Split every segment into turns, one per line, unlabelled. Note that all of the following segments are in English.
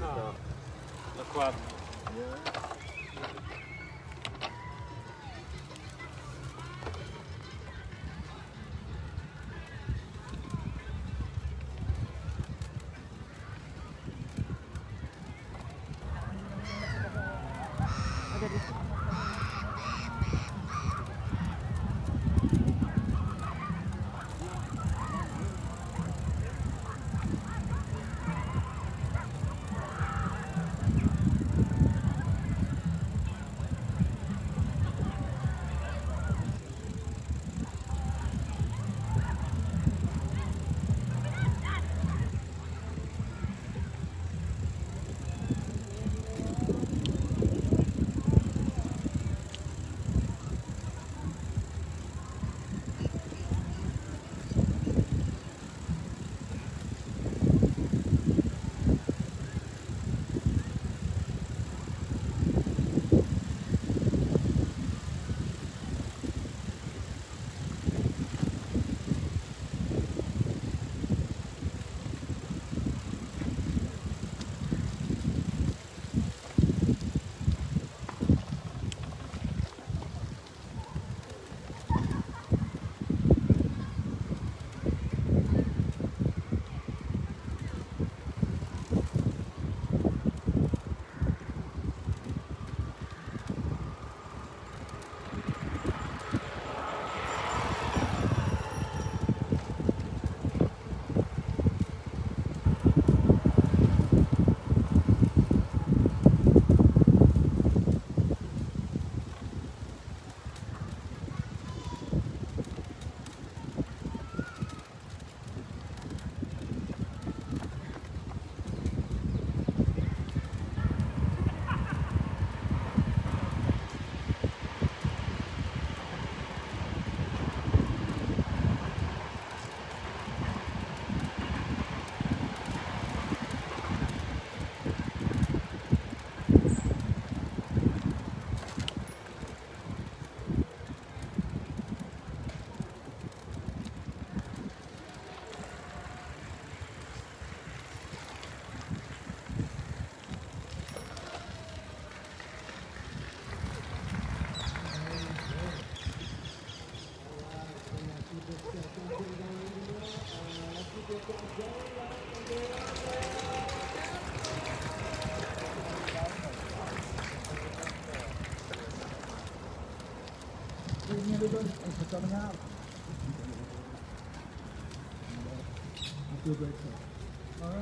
No.
Dokładnie.
For coming out. I feel great, sir. All right.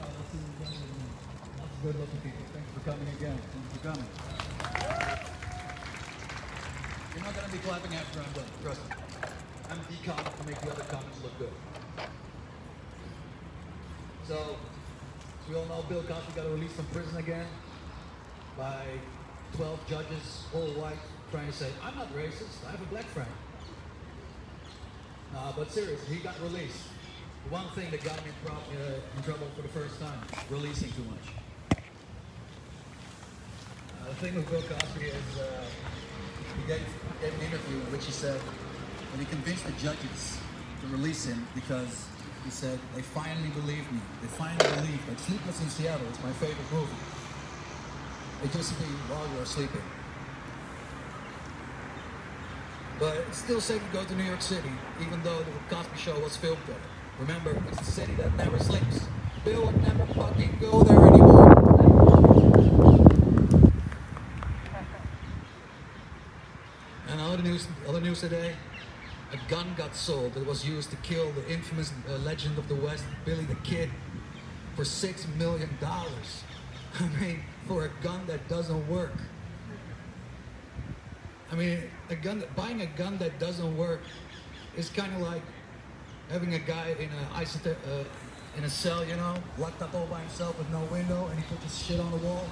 Uh. Good looking people. Thanks for coming again. Thanks for coming.
You're not gonna be clapping after I'm done, trust me. I'm the to make the other comics look good. So, as we all know, Bill Cosby got released from prison again by 12 judges, all white, trying to say, I'm not racist, I have a black friend. Uh, but seriously, he got released. The one thing that got pro- uh, in trouble for the first time, releasing too much. Uh, the thing with Bill Cosby is uh, he gave, gave an interview in which he said that he convinced the judges to release him because he said they finally believed me. They finally believed that Sleepless in Seattle is my favorite movie. It used to be while you were sleeping. But it's still safe to go to New York City, even though the Cosby Show was filmed there. Remember, it's the city that never sleeps. Bill would never fucking go there anymore. And other news, other news today, a gun got sold that was used to kill the infamous uh, legend of the West, Billy the Kid, for six million dollars. I mean, for a gun that doesn't work. I mean, a gun, buying a gun that doesn't work is kind of like having a guy in a uh, in a cell, you know, locked up all by himself with no window, and he puts his shit on the wall,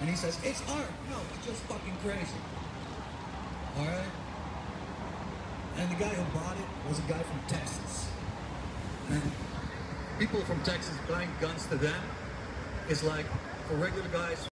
and he says, "It's art." No, it's just fucking crazy. All right. And the guy who bought it was a guy from Texas. And people from Texas buying guns to them is like for regular guys